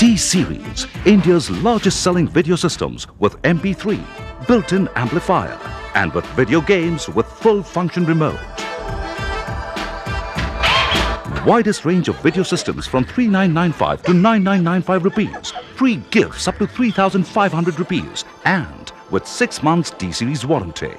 T-Series, India's largest selling video systems with MP3, built-in amplifier and with video games with full function remote. Widest range of video systems from 3995 to 9995 rupees. Free gifts up to 3500 rupees and with 6 months T-Series warranty.